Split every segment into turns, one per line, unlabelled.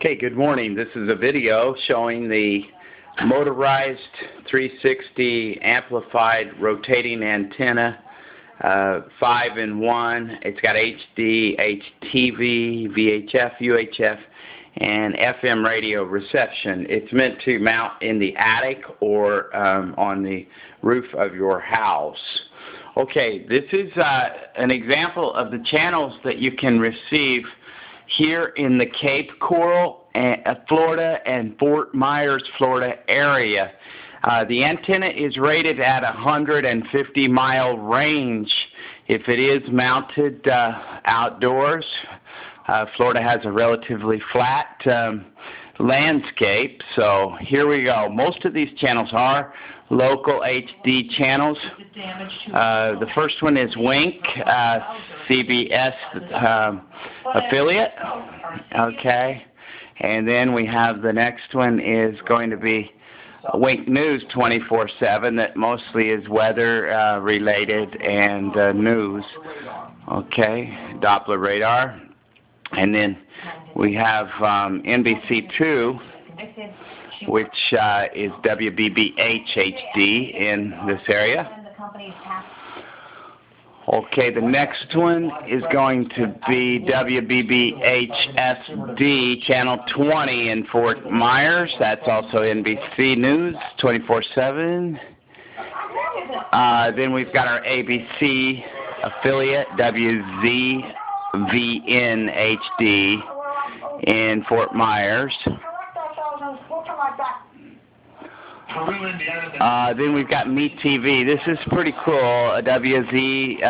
Okay, good morning. This is a video showing the motorized 360 amplified rotating antenna, uh, 5 in 1. It's got HD, HTV, VHF, UHF, and FM radio reception. It's meant to mount in the attic or um, on the roof of your house. Okay, this is uh, an example of the channels that you can receive here in the Cape Coral, uh, Florida and Fort Myers, Florida area. Uh, the antenna is rated at 150 mile range if it is mounted uh, outdoors. Uh, Florida has a relatively flat um, landscape, so here we go. Most of these channels are local HD channels. Uh, the first one is Wink, uh, CBS um, affiliate. Okay. And then we have the next one is going to be Wink News 24/7 that mostly is weather uh, related and uh, news. Okay, Doppler radar. And then we have um, NBC2 which uh, is WBBH HD in this area. Okay, the next one is going to be WBBH-SD, Channel 20 in Fort Myers. That's also NBC News, 24-7. Uh, then we've got our ABC affiliate, WZVN-HD in Fort Myers. Uh, then we've got MeTV. This is pretty cool. WZVNSD.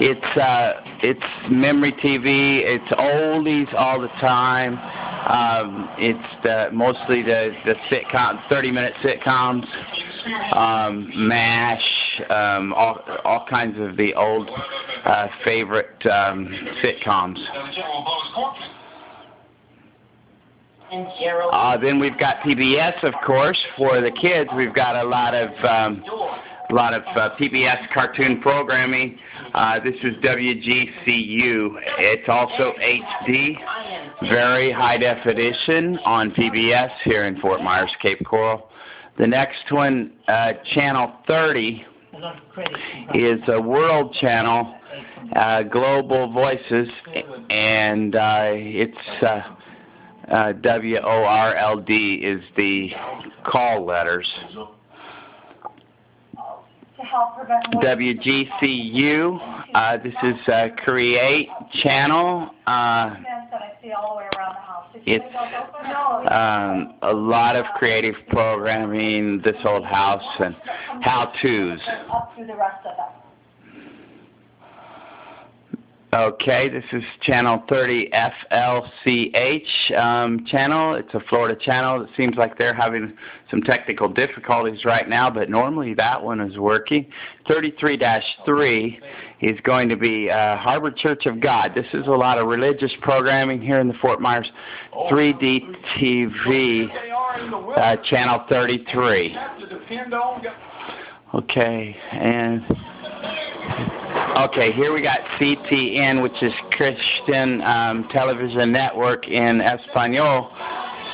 It's uh, it's memory TV. It's oldies all the time. Um, it's the, mostly the the sitcom, 30 minute sitcoms, um, Mash, um, all all kinds of the old uh, favorite um, sitcoms. Uh, then we've got PBS, of course, for the kids. We've got a lot of um, a lot of uh, PBS cartoon programming. Uh, this is WGCU. It's also HD, very high definition on PBS here in Fort Myers, Cape Coral. The next one, uh, Channel 30, is a world channel, uh, Global Voices, and uh, it's uh, uh, W-O-R-L-D is the call letters. WGCU, uh, this is uh, Create Channel. Uh, it's um, a lot of creative programming, this old house, and how-tos. Okay, this is channel 30 FLCH um, channel. It's a Florida channel. It seems like they're having some technical difficulties right now, but normally that one is working. 33-3 is going to be uh, Harbor Church of God. This is a lot of religious programming here in the Fort Myers 3D TV uh, channel 33. Okay, and Okay, here we got CTN, which is Christian um, Television Network in Espanol,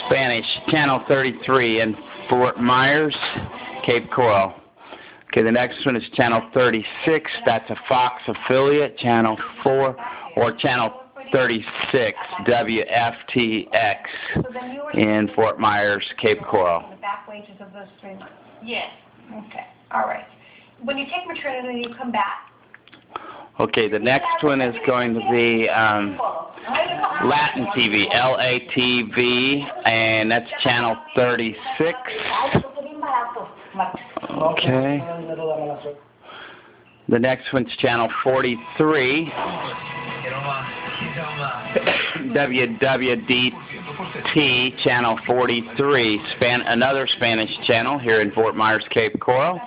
Spanish, Channel 33 in Fort Myers, Cape Coral. Okay, the next one is Channel 36. That's a Fox affiliate, Channel 4, or Channel 36, WFTX in Fort Myers, Cape Coral.
The back wages of those three months? Yes. Okay, all right. When you take maternity, you come back.
Okay, the next one is going to be um, Latin TV, L-A-T-V, and that's channel 36. Okay. The next one's channel 43. WWDT channel 43, Span another Spanish channel here in Fort Myers, Cape Coral.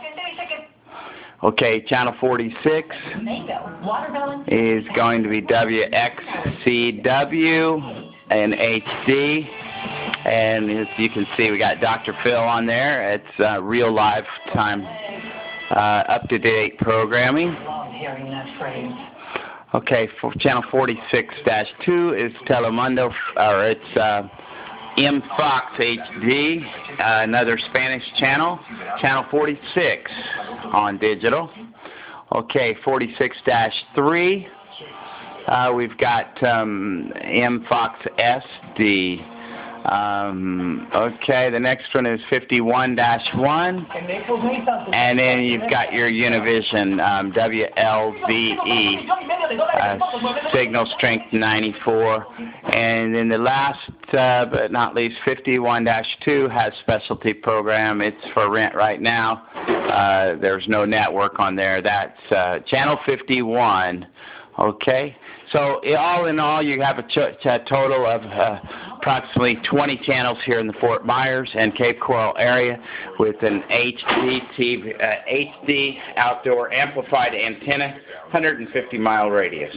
Okay, channel 46 is going to be WXCW and HD. And as you can see, we got Dr. Phil on there. It's uh, real live time, uh, up to date programming. Okay, for channel 46-2 is Telemundo, or it's uh, M Fox HD, uh, another Spanish channel. Channel 46 on digital. Okay, 46-3. Uh, we've got um, M Fox SD. Um, okay, the next one is 51-1. And then you've got your Univision um, WLZE uh, signal strength 94. And then the last uh, but not least 51-2 has specialty program. It's for rent right now. Uh, there's no network on there. That's uh, channel 51. Okay, so all in all, you have a, ch- a total of uh, approximately 20 channels here in the Fort Myers and Cape Coral area with an HD TV, uh, HD outdoor amplified antenna, 150 mile radius.